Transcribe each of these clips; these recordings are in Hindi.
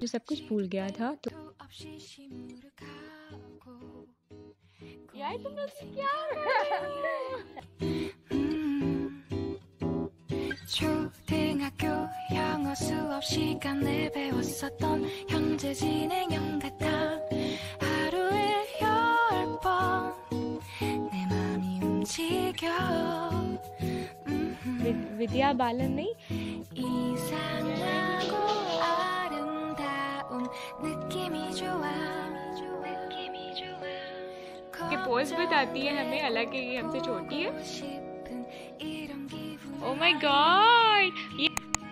जो सब कुछ भूल गया था तो यार तुम लोग क्या 초등학교 영어 수업 시간에 배웠었던 현재 진행형 같아 하루에 열 번 내 맘이 움직여 음흠. विद्या बालन नहीं। के पोज बताती है हमें अलग ये हमसे छोटी है। ओ माय गॉड ये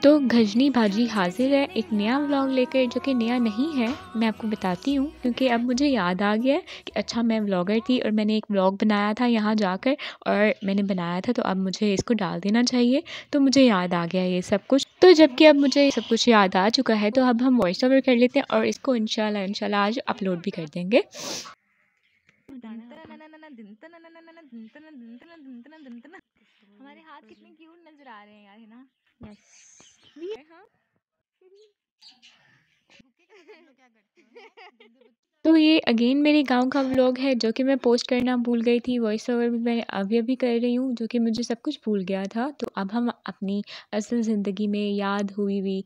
तो गजनी भाजी हाजिर है एक नया व्लॉग लेकर जो कि नया नहीं है मैं आपको बताती हूँ क्योंकि अब मुझे याद आ गया कि अच्छा मैं व्लॉगर थी और मैंने एक व्लॉग बनाया था यहाँ जाकर और मैंने बनाया था तो अब मुझे इसको डाल देना चाहिए तो मुझे याद आ गया ये सब कुछ। तो जबकि अब मुझे सब कुछ याद आ चुका है तो अब हम वॉइस ओवर कर लेते हैं और इसको इंशाल्लाह इंशाल्लाह आज अपलोड भी कर देंगे। हमारे हाथ कितने क्यूट नज़र आ रहे हैं यार है ना? भी है हाँ तो ये अगेन मेरे गाँव का व्लॉग है जो कि मैं पोस्ट करना भूल गई थी वॉइस ओवर भी मैं अभी अभी कर रही हूँ जो कि मुझे सब कुछ भूल गया था। तो अब हम अपनी असल ज़िंदगी में याद हुई हुई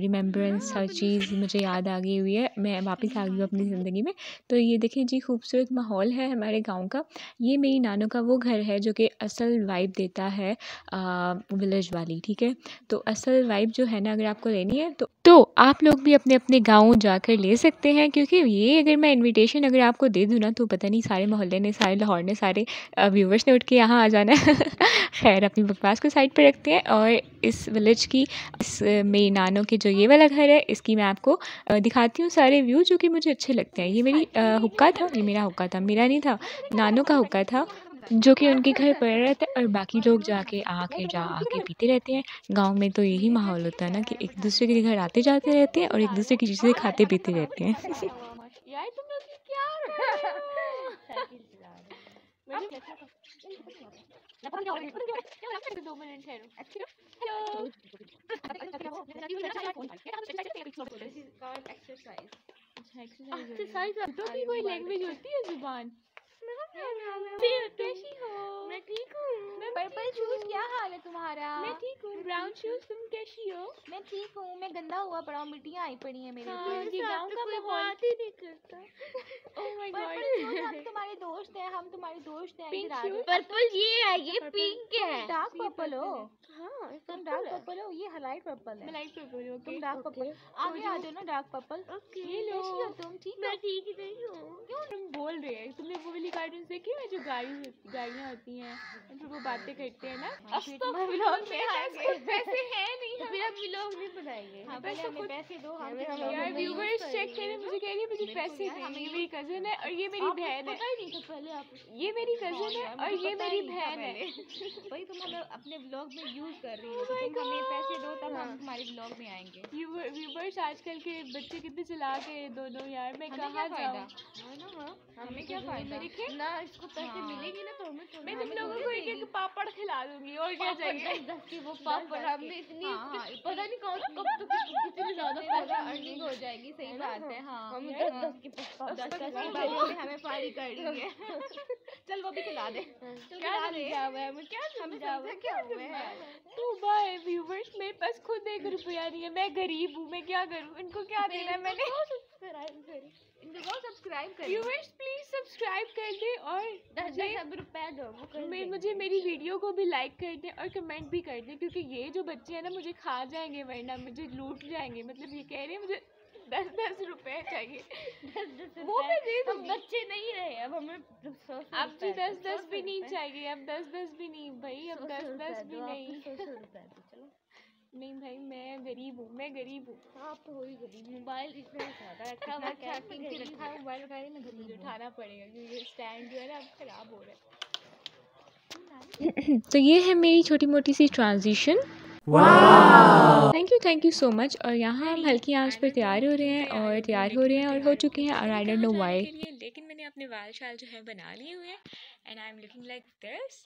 रिमेम्बरेंस हर चीज़ मुझे याद आ गई हुई है मैं वापस आ गई हूँ अपनी ज़िंदगी में। तो ये देखिए जी खूबसूरत माहौल है हमारे गाँव का। ये मेरी नानों का वो घर है जो कि असल वाइब देता है विलेज वाली ठीक है? तो असल वाइब जो है ना अगर आपको लेनी है तो तो आप लोग भी अपने अपने गाँव जाकर ले सकते हैं, क्योंकि ये अगर मैं इनविटेशन अगर आपको दे दूँ ना तो पता नहीं सारे मोहल्ले ने, सारे लाहौर ने, सारे व्यूवर्स ने उठ के यहाँ आ जाना खैर, अपनी बकवास को साइड पर रखते हैं और इस विलेज की, इस मेरी नानों के जो ये वाला घर है, इसकी मैं आपको दिखाती हूँ सारे व्यू जो कि मुझे अच्छे लगते हैं। ये मेरी हुक्का था, ये मेरा हुक्का था, मेरा नहीं था, नानों का हुक्का था। जो कि उनके घर पड़ा रहते हैं और बाकी लोग जाके आके जा आके पीते रहते हैं। गाँव में तो यही माहौल होता है ना कि एक दूसरे के घर आते जाते रहते हैं और एक दूसरे की चीज़ें खाते पीते रहते हैं। यार तुम लोग क्या दो मिनट ठहरो एक्सरसाइज तो कोई लैंग्वेज होती है ज़ुबान कैसी हो? मैं ठीक हूँ। मैं पर्पल शूज़ क्या हाल है तुम्हारा? मैं ठीक हूँ। ब्राउन शूज़ तुम कैसी हो? मैं ठीक हूँ। मैं गंदा हुआ पड़ा हूँ। मिट्टियाँ आई पड़ी हैं मेरे हाँ, ये गाँव का माहौल ही नहीं करता। ओह माय गॉड हम तुम्हारे दोस्त हैं। हम तुम्हारे दोस्त हैं। पर्पल ये है ये पिंक है। डार्क पर्पल हो। हाँ। तुम डार्क पर्पल हो। ये लाइट पर्पल है। लाइट पर्पल हूँ तुम डार्क पर्पल आगे आ जाओ ना डार्क पर्पल ओके ये लो तुम? ठीक मैं ठीक ही नहीं हूँ। क्यों? तुम बोल रहे हैं। तुमने वो वाली गार्डन देखी है जो गाड़ी गाड़ियाँ होती हैं फिर वो बातें करते हैं ना। व्लॉग में आएँगे पैसे हैं नहीं फिर हम व्लॉग नहीं बनाएँगे। हाँ पैसे दो यार व्यूवर्स चेक करें मुझे कह रही है मुझे पैसे दें ये मेरी कज़न है और ये मेरी बहन है। नहीं तो पहले आप। ये मेरी कज़न है और ये मेरी बहन है। भाई तुम हमें अपने ब्लॉग में यूज़ कर रही हो तो तुम हमें पैसे दो तब हम तुम्हारे ब्लॉग में आएँगे। व्यूवर्स आजकल के बच्चे कितने चला के दोनों यार मैं कहाँ जाऊँ? हमें क्या फ़ायदा? ना इसको पैसे मिलेंगे ना तो हमें मैं तुम लोगों को एक एक पापड़ खिला दूँगी और क्या चाहिए? दस की वो पापड़ हमने इतनी पता नहीं कौन कब तक कितनी ज़्यादा पैसा अर्निंग हो जाएगी सही बात है हाँ। हम दस दस की दस दस की बारी हमें पारी करनी है चल वो भी खिला दे। क्या समझा हुआ है मैं क्या समझा हुआ है क्या हुआ है? तो बाय व्यूवर्स मेरे पास खुद एक रुपया नहीं है मैं गरीब हूँ मैं क्या करूँ? इनको क्या देना है मैंने? इनको सब्सक्राइब कर। व्यूवर्स प्लीज़ सब्सक्राइब कर दें और दस दस रुपया दो वो कर मैं मुझे मेरी वीडियो को भी लाइक कर दें और कमेंट भी कर दें क्योंकि ये जो बच्चे हैं ना मुझे खा जाएँगे वरना मुझे लूट जाएँगे। मतलब ये कह रहे हैं मुझे दस दस रुपए चाहिए। दस दस वो मैं दे हम बच्चे नहीं रहे अब हमें अब जी दस दस भी नहीं चाहिए अब दस दस भी नहीं भाई अब दस दस भी नहीं। दो, चलो नहीं भाई मैं गरीब हूँ मैं गरीब हूँ। आप तो हो ही गरीब मोबाइल ज़्यादा रखा हुआ कीमती कीमती रखा मोबाइल रखा है ना मुझे उठाना पड़ेगा क्योंकि स्टैंड जो है ना अब खराब हो रहा है। तो ये है मेरी छोटी मोटी सी transition thank you thank you so much और यहाँ हम हल्की आँच पर तैयार हो रहे हैं और तैयार हो रहे हैं और हो चुके हैं और आई डोंट नो व्हाई लेकिन मैंने अपने बाल शाल जो है बना लिए हुए हैं and I am looking like this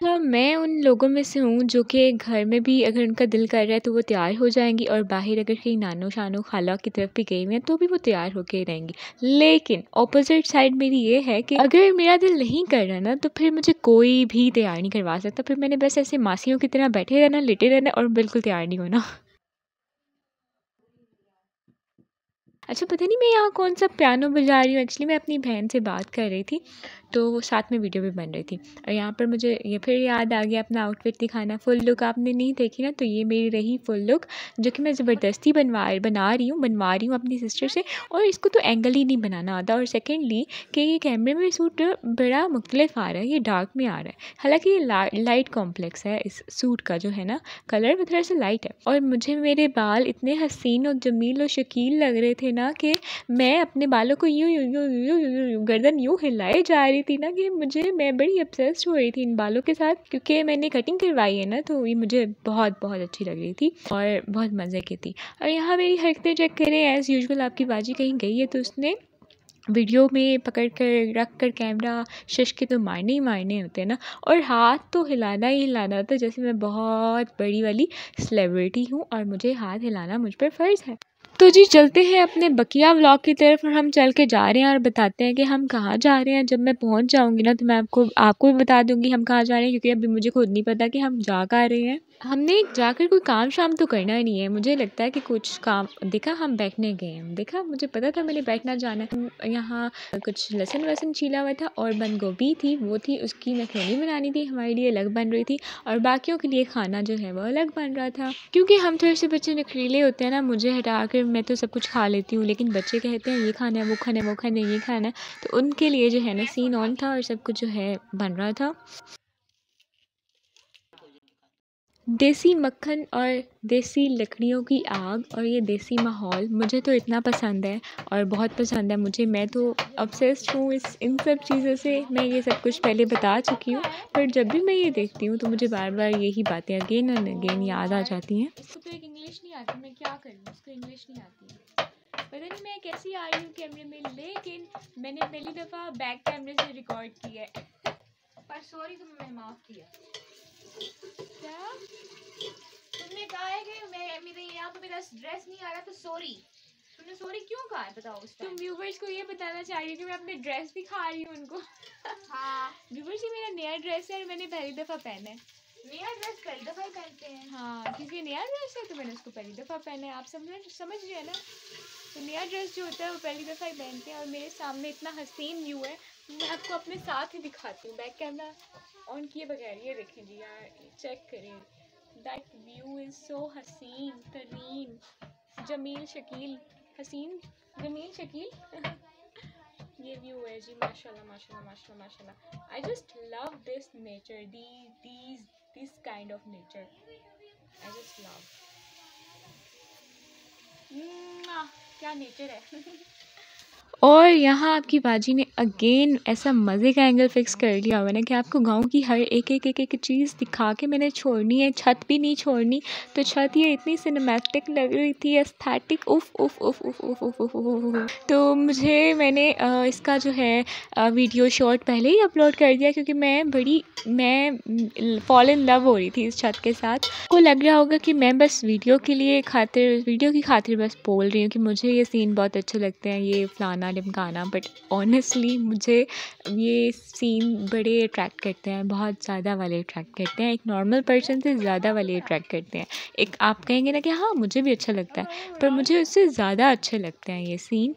हाँ, मैं उन लोगों में से हूँ जो कि घर में भी अगर उनका दिल कर रहा है तो वो तैयार हो जाएँगी और बाहर अगर कहीं नानो-शानो, खाला की तरफ़ भी गई हुई हैं तो भी वो तैयार होके ही रहेंगी। लेकिन ऑपोज़िट साइड मेरी ये है कि अगर मेरा दिल नहीं कर रहा ना तो फिर मुझे कोई भी तैयार नहीं करवा सकता। फिर मैंने बस ऐसे मासियों की तरह बैठे रहना, लेटे रहना और बिल्कुल तैयार नहीं होना। अच्छा पता नहीं मैं यहाँ कौन-सा पियानो बजा रही हूँ। एक्चुअली मैं अपनी बहन से बात कर रही थी। तो वो साथ में वीडियो भी बन रही थी। और यहाँ पर मुझे ये फिर याद आ गया अपना आउटफिट दिखाना फुल लुक आपने नहीं देखी ना तो ये मेरी रही फुल लुक जो कि मैं ज़बरदस्ती बनवा बना रही हूँ बनवा रही हूँ अपनी सिस्टर से। और इसको तो एंगल ही नहीं बनाना आता। और सेकेंडली कि ये कैमरे में सूट बड़ा मुख्तलिफ़ आ रहा है ये डार्क में आ रहा है। हालाँकि ये ला, लाइट कॉम्प्लेक्स है इस सूट का जो है ना कलर वो थोड़ा सा लाइट है। और मुझे मेरे बाल इतने हसीन और जमील और शकील लग रहे थे ना कि मैं अपने बालों को यूँ यूँ यूँ यूँ यूँ यूँ गर्दन यूँ हिलाए जा रही थी ना कि मुझे, मैं बड़ी ऑब्सेस्ड हो रही थी इन बालों के साथ क्योंकि मैंने कटिंग करवाई है ना तो ये मुझे बहुत बहुत अच्छी लग रही थी और बहुत मज़े की थी। और यहाँ मेरी हरकतें चेक करें एज़ यूजल आपकी बाजी कहीं गई है तो उसने वीडियो में पकड़ कर रख कर कैमरा शश के तो मारने ही मारने होते हैं ना और हाथ तो हिलाना ही हिलाना था जैसे मैं बहुत बड़ी वाली सेलिब्रिटी हूँ और मुझे हाथ हिलाना मुझ पर फ़र्ज़ है। तो जी, चलते हैं अपने बकिया व्लॉग की तरफ़ और हम चल के जा रहे हैं और बताते हैं कि हम कहाँ जा रहे हैं। जब मैं पहुँच जाऊँगी ना तो मैं आपको आपको भी बता दूँगी हम कहाँ जा रहे हैं, क्योंकि अभी मुझे खुद नहीं पता कि हम जा कहाँ रहे हैं। हमने जाकर कोई काम शाम तो करना ही नहीं है। मुझे लगता है कि कुछ काम, देखा हम बैठने गए हैं। देखा, मुझे पता था मैंने बैठना जाना यहाँ कुछ लहसुन वसन छीला हुआ था और बंद गोभी थी। वो थी, उसकी मैक्रोनी बनानी थी। हमारे लिए अलग बन रही थी और बाकियों के लिए खाना जो है वो अलग बन रहा था। क्योंकि हम थोड़े से बच्चे नखरीले होते हैं ना, मुझे हटा कर मैं तो सब कुछ खा लेती हूँ। लेकिन बच्चे कहते हैं, ये खाना है, वो खाना है, वो खाना है, ये खाना है। तो उनके लिए जो है ना सीन ऑन था और सब कुछ जो है बन रहा था। देसी मक्खन और देसी लकड़ियों की आग और ये देसी माहौल मुझे तो इतना पसंद है और बहुत पसंद है मुझे। मैं तो ऑब्सेस्ड हूँ इस, इन सब चीज़ों से। मैं ये सब कुछ पहले बता चुकी हूँ, पर जब भी मैं ये देखती हूँ तो मुझे बार बार यही बातें अगेन एंड अगेन याद आ जाती हैं। उसको तो एक इंग्लिश नहीं आती, मैं क्या करूँ? उसको इंग्लिश नहीं आती। पता नहीं मैं कैसी आ रही हूँ कैमरे में, लेकिन मैंने पहली दफ़ा बैक कैमरे से रिकॉर्ड किया है। पर सॉरी मैंने माफ़ किया। क्या? तुमने कहा है कि मैं मेरे यहाँ पे मेरा ड्रेस नहीं आ रहा तो सॉरी तुमने सॉरी क्यों कहा है? बताओ उस तुम व्यूवर्स को ये बताना चाह रही हो कि मैं अपने ड्रेस दिखा रही हूँ उनको। हाँ। व्यूवर्स ये मेरा नया ड्रेस है और मैंने पहली दफ़ा पहना है। नया ड्रेस पहली दफ़ा ही पहनते हैं। हाँ क्योंकि नया ड्रेस है तो मैंने उसको पहली दफ़ा पहना है। आप समझ समझ रहे हैं ना? तो नया ड्रेस जो होता है वो पहली दफ़ा ही पहनते हैं और मेरे सामने इतना हसीन व्यू है। मैं आपको अपने साथ ही दिखाती हूँ। बैक कैमरा ऑन किए बगैर, ये देखें जी यार चेक करें। दैट व्यू इज़ सो हसीन तरीन जमील शकील हसीन जमील शकील ये व्यू है जी, माशाल्लाह माशाल्लाह माशाल्लाह माशाल्लाह। I just love this nature the these this kind of nature I just love क्या नेचर है? और यहाँ आपकी बाजी ने अगेन ऐसा मज़े का एंगल फ़िक्स कर लिया हुआ ना कि आपको गाँव की हर एक एक एक एक चीज़ दिखा के मैंने छोड़नी है, छत भी नहीं छोड़नी। तो छत ये इतनी सिनेमैटिक लग रही थी एस्थेटिक उफ उफ उफ उफ उफ उफ उफ उफ तो मुझे, मैंने इसका जो है वीडियो शॉर्ट पहले ही अपलोड कर दिया क्योंकि मैं बड़ी, मैं फॉल इन लव हो रही थी इस छत के साथ। को लग रहा होगा कि मैं बस वीडियो के लिए खातिर वीडियो की खातिर बस बोल रही हूँ कि मुझे ये सीन बहुत अच्छे लगते हैं, ये फलाना ढिमकाना बट ऑनेस्टली मुझे ये सीन बड़े अट्रैक्ट करते हैं, बहुत ज़्यादा वाले अट्रैक्ट करते हैं। एक नॉर्मल पर्सन से ज़्यादा वाले अट्रैक्ट करते हैं। एक आप कहेंगे ना कि हाँ मुझे भी अच्छा लगता है, पर मुझे उससे ज़्यादा अच्छे लगते हैं ये सीन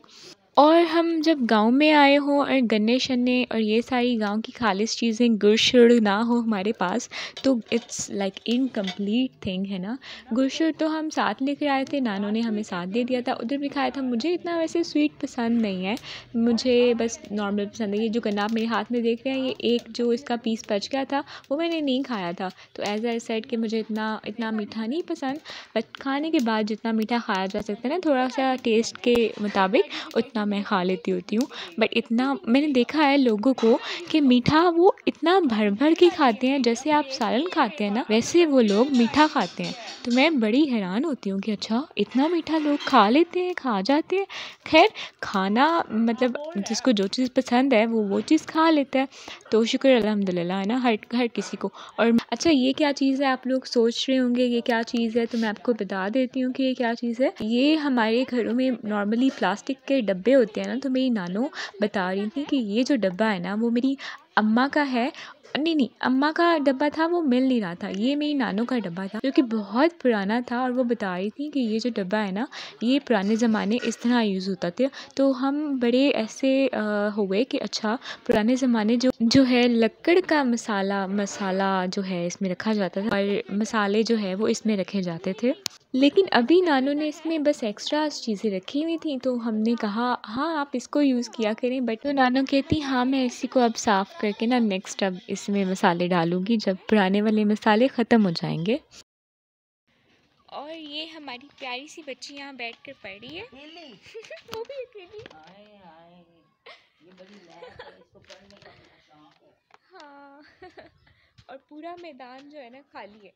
और हम जब गाँव में आए हों और गन्ने शन्ने और ये सारी गाँव की खालिश चीज़ें गुड़ शुड़ ना हो हमारे पास तो इट्स लाइक इनकम्प्लीट थिंग है ना? गुड़ शुड़ तो हम साथ लेकर आए थे, नानों ने हमें साथ दे दिया था, उधर भी खाया था। मुझे इतना वैसे स्वीट पसंद नहीं है। मुझे बस नॉर्मल पसंद है। ये जो गन्ना आप मेरे हाथ में देख रहे हैं, ये एक जो इसका पीस बच गया था, वो मैंने नहीं खाया था। तो एज आई सेट कि मुझे इतना इतना मीठा नहीं पसंद बट खाने के बाद जितना मीठा खाया जा सकता है ना, थोड़ा सा टेस्ट के मुताबिक, उतना मैं खा लेती होती हूँ। बट इतना मैंने देखा है लोगों को कि मीठा वो इतना भर भर के खाते हैं, जैसे आप सालन खाते हैं ना, वैसे वो लोग मीठा खाते हैं। तो मैं बड़ी हैरान होती हूँ कि अच्छा इतना मीठा लोग खा लेते हैं, खा जाते हैं। खैर, खाना मतलब जिसको जो चीज़ पसंद है, वो वो चीज़ खा लेता है। तो शुक्र अल्हम्दुलिल्लाह, है ना, हर हर किसी को। और अच्छा ये क्या चीज़ है? आप लोग सोच रहे होंगे, ये क्या चीज़ है? तो मैं आपको बता देती हूँ कि ये क्या चीज़ है। ये हमारे घरों में नॉर्मली प्लास्टिक के डब्बे होते हैं ना तो मेरी नानू बता रही थी कि ये जो डब्बा है ना, वो मेरी अम्मा का है नहीं नहीं, अम्मा का डब्बा था, वो मिल नहीं रहा था। ये मेरी नानों का डब्बा था, जो कि बहुत पुराना था और वो बता रही थी कि ये जो डब्बा है ना, ये पुराने ज़माने इस तरह यूज़ होता था। तो हम बड़े ऐसे हो गए कि अच्छा पुराने ज़माने जो जो है, लकड़ का मसाला मसाला जो है, इसमें रखा जाता था और मसाले जो है, वो इसमें रखे जाते थे। लेकिन अभी नानों ने इसमें बस एक्स्ट्रा चीज़ें रखी हुई थी तो हमने कहा हाँ आप इसको यूज़ किया करें। बट तो नानों कहती हाँ मैं इसी को अब साफ़ करके ना नेक्स्ट अब इसमें मसाले डालूँगी। जब पुराने वाले मसाले ख़त्म हो जाएँगे। और ये हमारी प्यारी सी बच्ची यहाँ बैठ कर पढ़ रही है। वो भी अकेली हाँ और पूरा मैदान जो है ना खाली है।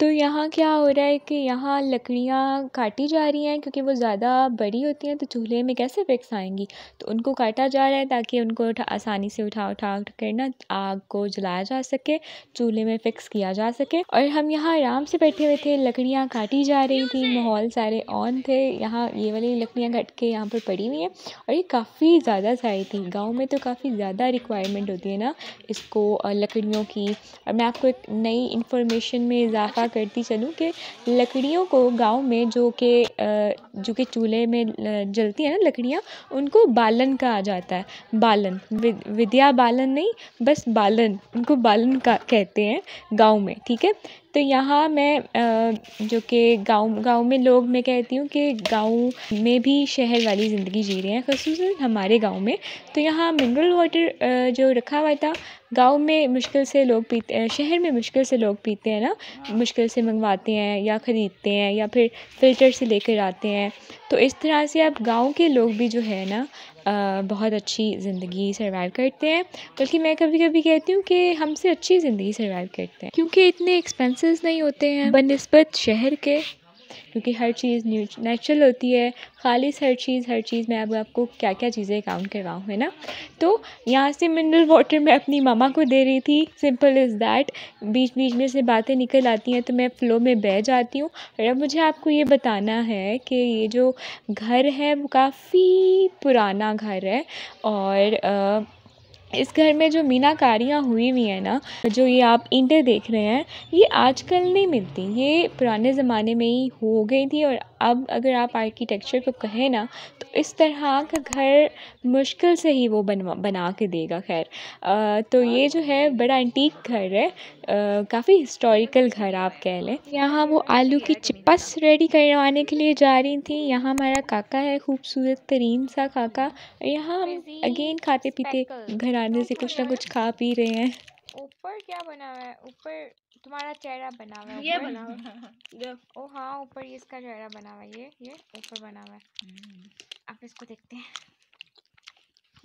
तो यहाँ क्या हो रहा है कि यहाँ लकड़ियाँ काटी जा रही हैं क्योंकि वो ज़्यादा बड़ी होती हैं तो चूल्हे में कैसे फिक्स आएँगी? तो उनको काटा जा रहा है ताकि उनको उठा, आसानी से उठा उठा कर ना आग को जलाया जा सके, चूल्हे में फ़िक्स किया जा सके। और हम यहाँ आराम से बैठे हुए थे, लकड़ियाँ काटी जा रही थी, माहौल सारे ऑन थे, यहाँ ये वाली लकड़ियाँ कट के यहाँ पर पड़ी हुई हैं और ये काफ़ी ज़्यादा सारी थी। गाँव में तो काफ़ी ज़्यादा रिक्वायरमेंट होती है ना इसको लकड़ियों की। और मैं आपको एक नई इन्फॉर्मेशन में इजाफ़ा करती चलूँ कि लकड़ियों को गाँव में जो कि जो कि चूल्हे में जलती है ना लकड़ियाँ, उनको बालन कहा जाता है। बालन विद्या बालन नहीं, बस बालन, उनको बालन का कहते हैं गाँव में, ठीक है? तो यहाँ मैं जो कि गाँव गाँव में लोग, मैं कहती हूँ कि गाँव में भी शहर वाली ज़िंदगी जी रहे हैं, खसूस हमारे गाँव में। तो यहाँ मिनरल वाटर जो रखा हुआ था, गाँव में मुश्किल से लोग पीते हैं शहर में मुश्किल से लोग पीते हैं ना, मुश्किल से मंगवाते हैं या ख़रीदते हैं या फिर फ़िल्टर से लेकर आते हैं। तो इस तरह से अब गाँव के लोग भी जो है ना बहुत अच्छी ज़िंदगी सर्वाइव करते हैं। बल्कि मैं कभी कभी कहती हूँ कि हमसे अच्छी ज़िंदगी सर्वाइव करते हैं। क्योंकि इतने एक्सपेंसेस नहीं होते हैं। बनस्बत शहर के क्योंकि हर चीज़ नेचुरल होती है खालिश हर चीज़ हर चीज़ मैं अब आपको क्या क्या चीज़ें काउंट करवाऊँ है ना? तो यहाँ से मिनरल वाटर मैं अपनी मामा को दे रही थी सिंपल इज़ दैट बीच बीच में से बातें निकल आती हैं तो मैं फ़्लो में बह जाती हूँ और अब मुझे आपको ये बताना है कि ये जो घर है वो काफ़ी पुराना घर है और आ, इस घर में जो मीनाकारियाँ हुई हुई हैं ना, जो ये आप ईंटें देख रहे हैं, ये आजकल नहीं मिलती। ये पुराने ज़माने में ही हो गई थी और अब अगर आप आर्किटेक्चर को कहें ना इस तरह का घर मुश्किल से ही वो बनवा बना के देगा खैर। तो ये जो है बड़ा एंटीक घर है। काफ़ी हिस्टोरिकल घर आप कह लें। यहाँ वो आलू की चिप्स रेडी करवाने के लिए जा रही थी। यहाँ हमारा काका है खूबसूरत तरीन सा काका। यहाँ हम अगेन खाते पीते घर आने से कुछ ना कुछ खा पी रहे हैं। ऊपर क्या बना हुआ है? ऊपर तुम्हारा चेहरा बना हुआ है ये बना हुआ है। ओ हाँ ऊपर ये इसका चेहरा बना हुआ है। ये ये ऊपर बना हुआ है। अब इसको देखते हैं।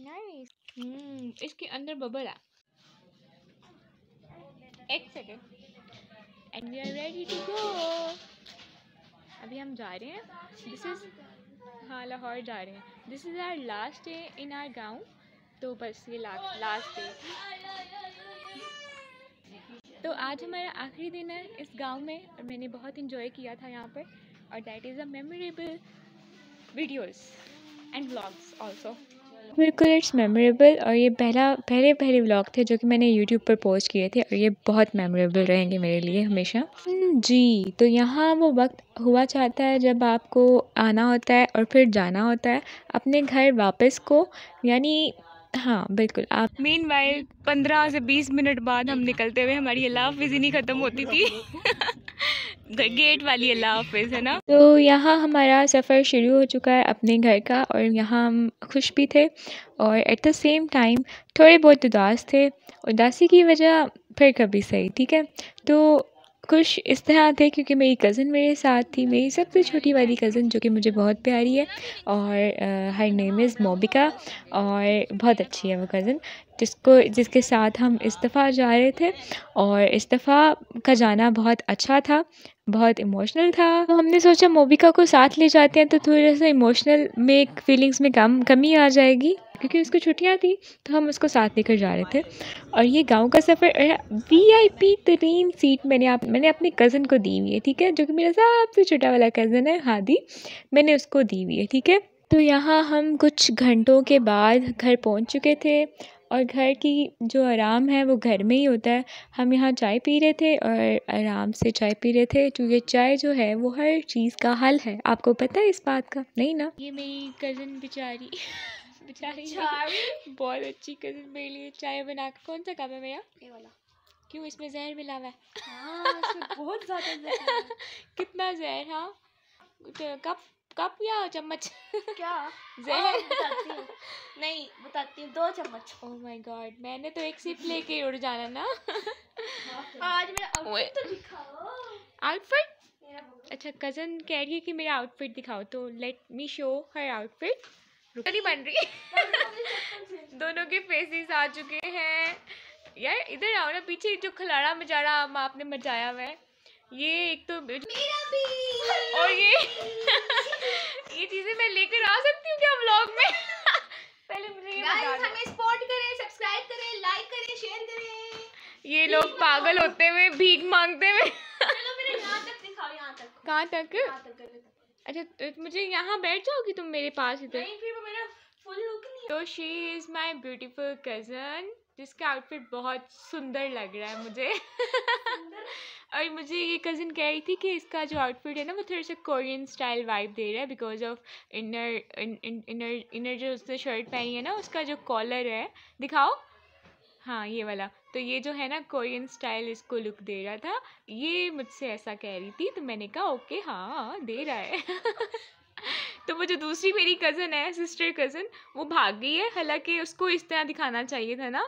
नाइस हम्म इसके अंदर बबल है। एक second and we are ready to go अभी हम जा रहे हैं। दिस इज़ हाँ लाहौर जा रहे हैं। This is our last day in our गाँव। तो बस ये लास्ट डे तो आज हमारा आखिरी दिन है इस गाँव में। और मैंने बहुत इन्जॉय किया था यहाँ पर। और that is a memorable videos and vlogs also बिल्कुल इट्स मेमोरेबल और ये पहला, पहले पहले व्लॉग थे जो कि मैंने यूट्यूब पर पोस्ट किए थे और ये बहुत मेमोरेबल रहेंगे मेरे लिए हमेशा। जी तो यहाँ वो वक्त हुआ चाहता है जब आपको आना होता है और फिर जाना होता है। अपने घर वापस को, यानी हाँ बिल्कुल आप मीन वाइल पंद्रह से बीस मिनट बाद हम निकलते हुए हमारी अल्लाह हाफिज़ ही नहीं ख़त्म होती थी। गेट वाली अल्लाह हाफिज़ है ना? तो यहाँ हमारा सफ़र शुरू हो चुका है अपने घर का और यहाँ हम खुश भी थे और एट द सेम टाइम थोड़े बहुत उदास थे। उदासी की वजह फिर कभी सही ठीक है? तो खुश इस तरह थे क्योंकि मेरी कज़न मेरे साथ थी, मेरी सबसे छोटी वाली कज़न जो कि मुझे बहुत प्यारी है और हर नेम इज़ मोबिका और बहुत अच्छी है वो कज़न जिसको, जिसके साथ हम इस्तीफा जा रहे थे और इस्तीफ़ा का जाना बहुत अच्छा था। बहुत इमोशनल था। तो हमने सोचा, मोबिका को साथ ले जाते हैं तो थोड़ा सा इमोशनल में फीलिंग्स में कम, कमी आ जाएगी। क्योंकि उसको छुट्टियाँ थी तो हम उसको साथ लेकर जा रहे थे। और ये गाँव का सफ़र वी आई पी तरीन सीट मैंने आप, मैंने अपने कज़न को दी हुई है, ठीक है? जो कि मेरा सबसे छोटा वाला कज़न है, हादी। मैंने उसको दी हुई है, ठीक है? तो यहाँ हम कुछ घंटों के बाद घर पहुँच चुके थे। और घर की जो आराम है वो घर में ही होता है। हम यहाँ चाय पी रहे थे और आराम से चाय पी रहे थे क्योंकि चाय जो है वो हर चीज़ का हल है। आपको पता है इस बात का? नहीं ना? ये मेरी कज़न बेचारी। बेचारी बहुत अच्छी कज़न मेरे लिए चाय बना के कौन सा काम है मेरा ये वाला। क्यों इसमें जहर मिला हुआ है? हाँ बहुत ज़्यादा कितना जहर हाँ? तो कप? कप या चम्मच? क्या? जहर। बताती हूँ। नहीं बताती हूँ दो चम्मच। ओह माय गॉड मैंने तो एक सिप लेके उड़ जाना ना। आज मेरा आउटफिट तो दिखाओ। आउटफिट अच्छा कज़न कह रही है कि मेरा आउटफिट दिखाओ तो let me show her outfit नहीं बन रही। दोनों के फेसेस आ चुके हैं। यार इधर आओ ना पीछे जो खिलाड़ा मचाड़ा आपने मचाया हुआ है। ये एक तो मेरा भी। और ये ये चीज़ें मैं लेकर आ सकती हूँ क्या व्लॉग में? पहले मुझे ये हमें सपोर्ट करें सब्सक्राइब करें लाइक करें शेयर करें। ये लोग पागल होते हुए भीख मांगते हुए चलो तक तक। कहाँ तक? अच्छा तो मुझे यहाँ बैठ जाओगी तुम मेरे पास इधर? नहीं फिर वो मेरा फुल लुक नहीं तो she is my beautiful cousin जिसका आउटफिट बहुत सुंदर लग रहा है मुझे। और मुझे ये कज़न कह रही थी कि इसका जो आउटफिट है ना वो थोड़ा सा कोरियन स्टाइल वाइब दे रहा है because of inner inner inner जो उसने शर्ट पहनी है ना उसका जो कॉलर है। दिखाओ। हाँ ये वाला। तो ये जो है ना कोरियन स्टाइल इसको लुक दे रहा था। ये मुझसे ऐसा कह रही थी तो मैंने कहा ओके हाँ दे रहा है। तो वो जो दूसरी मेरी कज़न है सिस्टर कज़न वो भाग गई है। हालाँकि उसको इस तरह दिखाना चाहिए था ना,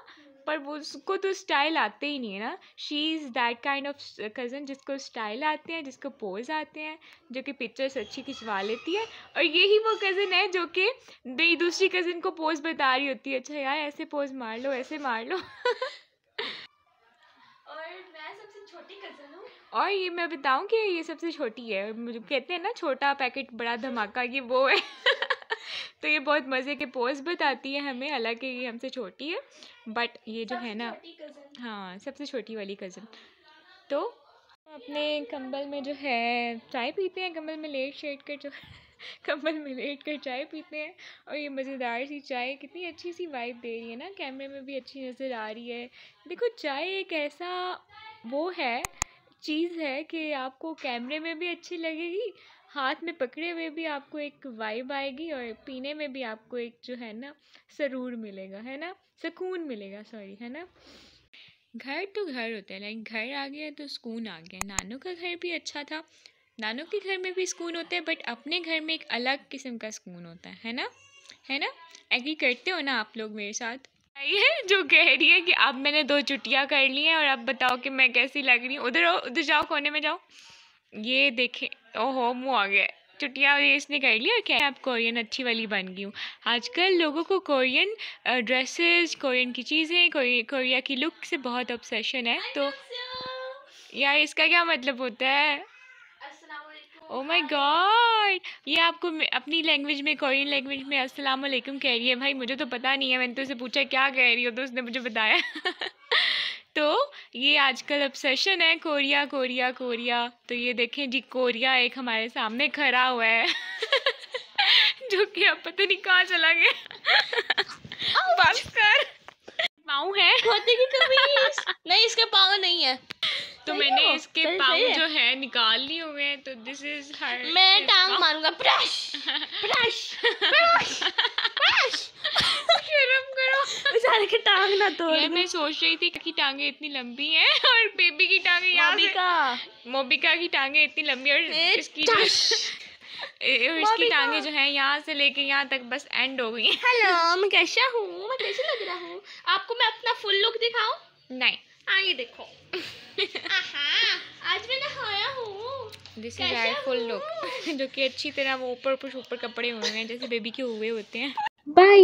पर वो उसको तो स्टाइल आते ही नहीं है ना। She is that kind of cousin जिसको स्टाइल आते हैं, जिसको पोज आते हैं, जो कि पिक्चर्स अच्छी खिंचवा लेती है। और यही वो कज़न है जो कि दूसरी कज़न को पोज बता रही होती है। अच्छा यार, ऐसे पोज मार लो, ऐसे मार लो। छोटी कज़न हूँ। और ये मैं बताऊँ कि ये सबसे छोटी है। मुझे कहते हैं ना छोटा पैकेट बड़ा धमाका ये वो है। तो ये बहुत मज़े के पोज बताती है हमें हालाँकि ये हमसे छोटी है। बट ये जो है ना हाँ सबसे छोटी वाली कज़न तो अपने कंबल में जो है चाय पीते हैं कंबल में लेट शेट कर जो कंबल में लेट कर चाय पीते हैं। और ये मज़ेदार सी चाय कितनी अच्छी सी वाइब दे रही है ना कैमरे में भी अच्छी नज़र आ रही है। देखो चाय एक ऐसा वो है, चीज़ है कि आपको कैमरे में भी अच्छी लगेगी, हाथ में पकड़े हुए भी आपको एक वाइब आएगी और पीने में भी आपको एक जो है ना, सरूर मिलेगा, है ना? सुकून मिलेगा सॉरी है ना? घर तो घर होता है लाइक घर आ गया तो सुकून आ गया। नानों का घर भी अच्छा था। नानों के घर में भी सुकून होता है बट अपने घर में एक अलग किस्म का सुकून होता है है ना? है ना? एग्री करते हो ना आप लोग मेरे साथ? ये जो कह रही है कि अब मैंने दो छुट्टियाँ कर ली हैं और अब बताओ कि मैं कैसी लग रही हूँ। उधर उधर जाओ कोने में जाओ। ये देखें ओहो मुँह आ गया। छुट्टियाँ ये इसने कर ली और क्या अब कोरियन अच्छी वाली बन गई हूँ। आजकल लोगों को कोरियन ड्रेसेस कोरियन की चीज़ें कोरिया कोरिया की लुक से बहुत ऑब्सेशन है तो यार इसका क्या मतलब होता है? ओ माय गॉड ये आपको अपनी लैंग्वेज में कोरियन लैंग्वेज में अस्सलाम वालेकुम कह रही है। भाई मुझे तो पता नहीं है मैंने तो उसे पूछा क्या कह रही हो? तो उसने मुझे बताया। तो ये आजकल ऑब्सेशन है कोरिया कोरिया कोरिया तो ये देखें जी कोरिया एक हमारे सामने खड़ा हुआ है। जो कि अब पता नहीं कहाँ चला गया। बस कर। पाँव है। नहीं इसके पाँव नहीं है। तो मैंने इसके पाँव जो है निकाल लिए हुए हैं तो दिस इज़ हर मैं टांग मारूँगा ब्रश ब्रश ब्रश ब्रश शर्म करो। बेचारे की टांग ना तोड़ यार मैं सोच रही थी कि टांगे इतनी लंबी हैं और बेबी की टांगे यहाँ से का मोबिका की टांगे इतनी लंबी और इसकी और इसकी टांगे जो है यहाँ से लेके यहाँ तक बस एंड हो गई। हेलो मैं कैसा हूँ? मैं कैसे लग रहा हूँ? आपको मैं अपना फुल लुक दिखाऊँ? नहीं। आइए देखो। आहा, आज मैं नहाया हूँ। This is I full look जो कि अच्छी तरह वो ऊपर ऊपर कपड़े हुए हैं जैसे बेबी के हुए होते हैं। बाय